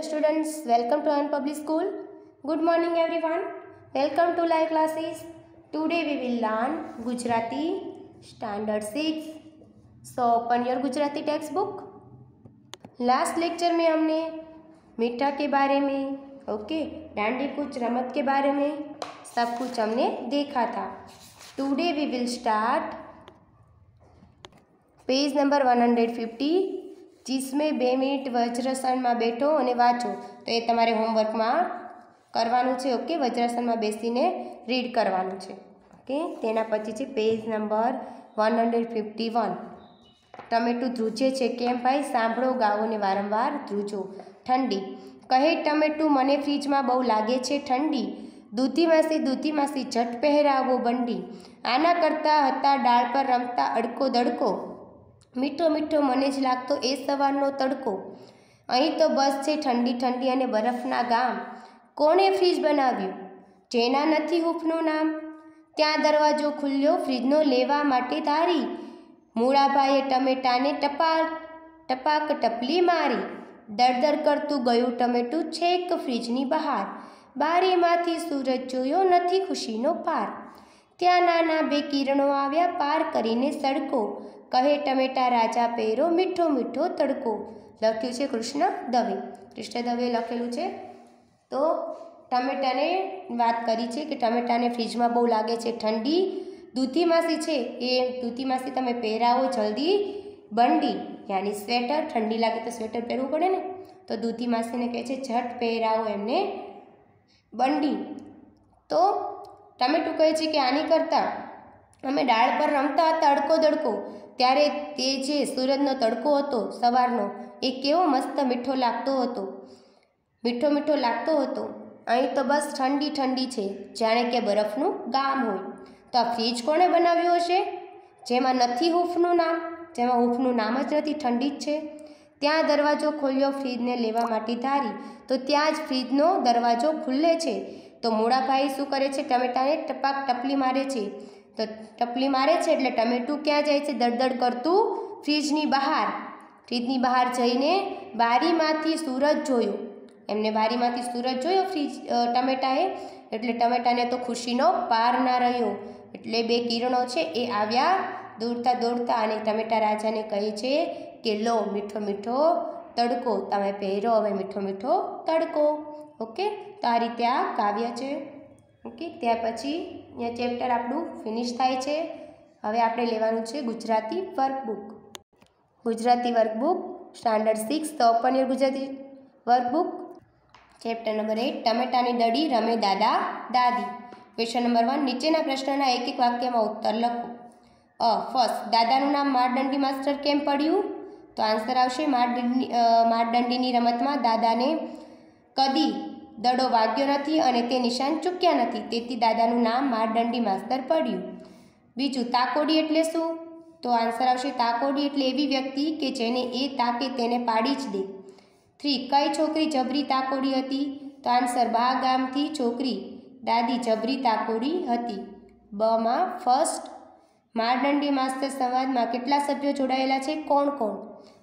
Hello students welcome to an public school good morning everyone welcome to live classes today we will learn Gujarati standard six so open your Gujarati textbook last lecture में हमने मीठा के बारे में okay डांडी कुछ, रमत के बारे में सब कुछ हमने देखा था. Today we will start page number one hundred fifty ચીસમે બે મિનિટ વજ્રસનમાં બેઠો અને વાંચો. તો એ તમારે હોમવર્કમાં કરવાનું છે, ઓકે? વજ્રાસનમાં બેસીને રીડ કરવાનું છે, ઓકે? તેના પછી છે, page number one hundred fifty one. ટમેટું ધ્રુજે છે, કેમ ભાઈ? સાંભળો, ગાઓને વારંવાર ધ્રુજો. ઠંડી. કહે ટમેટું મને ફ્રીજમાં બહુ લાગે છે, ઠંડી. દૂધી માસી દૂધી માસી ઝટ પહેરાવો, બંડી. આના કરતાં હતા, ડાળ પર રમતા અડકો દડકો. મીઠો મીઠો મને જ લાગતો એ સવારનો તડકો. અહીં તો બસ છે ઠંડી ઠંડી અને બરફના ગામ. કોણે ફ્રીજ બનાવ્યું? જેના નથી હૂફનું નામ? ત્યાં દરવાજો ખુલ્યો, ફ્રીજનો લેવા માટે ધારી મૂળાભાઈએ ટમેટાને ટપા ટપાક ટપલી મારી. દરદર કરતું ગયું ટમેટું છેક ફ્રીજની બહાર. બારીમાંથી સૂરજ જોયો નથી ખુશીનો પાર. ત્યાં નાના બે કિરણો આવ્યા પાર કરીને સડકો કહે, ટમેટા રાજા પહેરો, મીઠો મીઠો તડકો. લખ્યું છે કૃષ્ણ દવે. કૃષ્ણ દવે લખેલું છે. તો ટમેટાને વાત કરી છે કે ટમેટાને ફ્રીજમાં બહુ લાગે છે ઠંડી. દૂધી માસી છે એ, દૂધી માસી તમે પહેરાવો જલ્દી. બંડી, યાની સ્વેટર, ઠંડી લાગે તો સ્વેટર પહેરવું પડે ને. તો દૂધી માસીને કહે છે, ઝટ પહેરાવો એમને. બંડી, તો ટમેટું કહે છે કે આની કરતાં અમે ડાળ પર રમતા હતા અડકો દડકો, ત્યારે તે જે સૂરજનો તડકો હતો સવારનો, એ કેવો મસ્ત મીઠો લાગતો હતો. મીઠો મીઠો લાગતો હતો. અહીં તો બસ ઠંડી ઠંડી છે, જાણે કે બરફનું ગામ હોય. તો આ ફ્રીજ કોણે બનાવ્યું હશે? જેમાં નથી હૂફનું નામ, જેમાં હૂફનું નામ જ નથી, ઠંડી જ છે. ત્યાં દરવાજો ખોલ્યો ફ્રીજને લેવા માટે ધારી, તો ત્યાં જ ફ્રીજનો દરવાજો ખુલ્લે છે. તો મોડાભાઈ શું કરે છે? ટમેટાને ટપાક ટપલી મારે છે. તો ટપલી મારે છે એટલે ટમેટું ક્યાં જાય છે? દળદળ કરતું ફ્રીજની બહાર. ફ્રીજની બહાર જઈને બારીમાંથી સૂરજ જોયો. એમને બારીમાંથી સૂરજ જોયો ફ્રીજ ટમેટાએ. એટલે ટમેટાને તો ખુશીનો પાર ના રહ્યો. એટલે બે કિરણો છે એ આવ્યા દોડતા દોડતા અને ટમેટા રાજાને કહે છે કે, લો, મીઠો મીઠો તડકો, તમે પહેરો, હવે મીઠો મીઠો તડકો. ઓકે? તો આ રીતે આ કાવ્ય છે. ઓકે? ત્યાર પછી અહીંયા ચેપ્ટર આપણું ફિનિશ થાય છે. હવે આપણે લેવાનું છે Gujarati workbook. Gujarati workbook, standard six, તો open your Gujarati workbook. Chapter number eight, ટમેટાની દડી રમે દાદા, દાદી. ક્વેશ્ચન નંબર વન, નીચેના પ્રશ્નના એક એક વાક્યમાં ઉત્તર લખો. અ ફર્સ્ટ દાદાનું નામ મારદંડી માસ્ટર કેમ પડ્યું? તો આન્સર આવશે માટદંડી મારદંડીની રમતમાં દાદાને કદી દડો વાગ્યો નથી અને તે નિશાન ચૂક્યા નથી. તેથી દાદાનું નામ માટદંડી માસ્તર પડ્યું. બીજું, તાકોડી એટલે શું? તો આન્સર આવશે તાકોડી એટલે એવી વ્યક્તિ કે જેને એ તાકે તેને પાડી જ દે. થ્રી, કઈ છોકરી જબરી તાકોડી હતી? તો આન્સર, બા ગામથી છોકરી દાદી જબરી તાકોડી હતી. બમાં ફર્સ્ટ મારદંડી માસ્તર સંવાદમાં કેટલા સભ્યો જોડાયેલા છે? કોણ કોણ?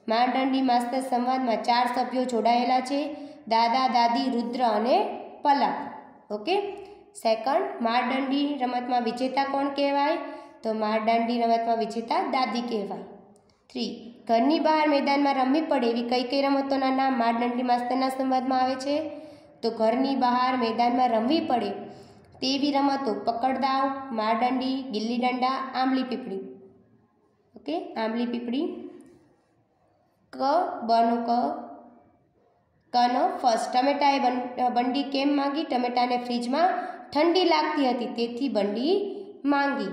મારદંડી માસ્તર સંવાદમાં ચાર સભ્યો જોડાયેલા છે. દાદા, દાદી, રુદ્ર અને પલક. ઓકે? સેકન્ડ, મારદંડી રમતમાં વિજેતા કોણ કહેવાય? તો માર્દંડી રમતમાં વિજેતા દાદી કહેવાય. થ્રી, ઘરની બહાર મેદાનમાં રમવી પડે એવી કઈ કઈ રમતોના નામ મારદંડી માસ્તરના સંવાદમાં આવે છે? તો ઘરની બહાર મેદાનમાં રમવી પડે તેવી રમતો, પકડદાવ મારદંડી ગિલ્લી દંડા આંબલી પીપળી. ઓકે? આંબલી પીપળી. ક બનો ક. કનો ફર્સ્ટ ટમેટાએ બંડી કેમ માંગી? ટમેટાને ફ્રીજમાં ઠંડી લાગતી હતી, તેથી બંડી માંગી.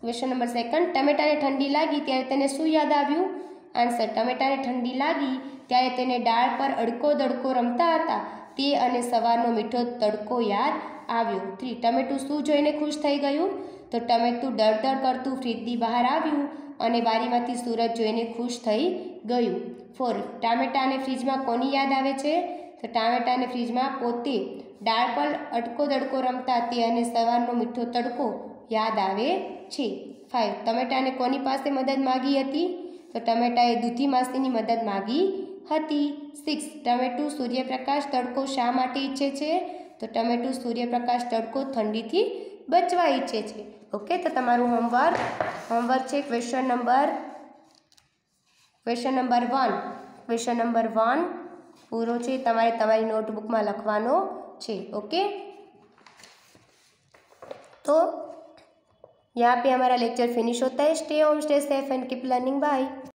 Question number second. ટમેટાને ઠંડી લાગી ત્યારે તેને શું યાદ આવ્યું? આન્સર ટમેટાને ઠંડી લાગી ત્યારે તેને ડાળ પર અડકો દડકો રમતા હતા. તે અને સવારનો મીઠો તડકો યાદ આવ્યો. થ્રી, ટમેટું શું જોઈને ખુશ થઈ ગયું? તો ટમેટું દળદળ કરતું ફ્રીજની બહાર આવ્યું અને બારીમાંથી સૂરજ જોઈને ખુશ થઈ ગયું. ફોર, ટામેટાને ફ્રીજમાં કોની યાદ આવે છે? તો ટામેટાને ફ્રીજમાં પોતે ડાળ પર અડકો દડકો રમતા તે અને સવારનો મીઠો તડકો યાદ આવે છે. ફાઇવ ટમેટાને કોની પાસે મદદ માગી હતી? તો ટમેટાએ દૂધી માસીની મદદ માગી હતી. સિક્સ ટમેટું સૂર્યપ્રકાશ તડકો શા માટે ઈચ્છે છે? તો ટમેટું સૂર્યપ્રકાશ તડકો ઠંડીથી બચવા ઈચ્છે છે. ઓકે તો તમારું હોમવર્ક હોમવર્ક છે question number question number one question number one પૂરો છે. તમારે તમારી નોટબુકમાં લખવાનો છે. ઓકે તો यहाँ पे हमारा लेक्चर फिनिश होता है stay home stay safe and keep learning bye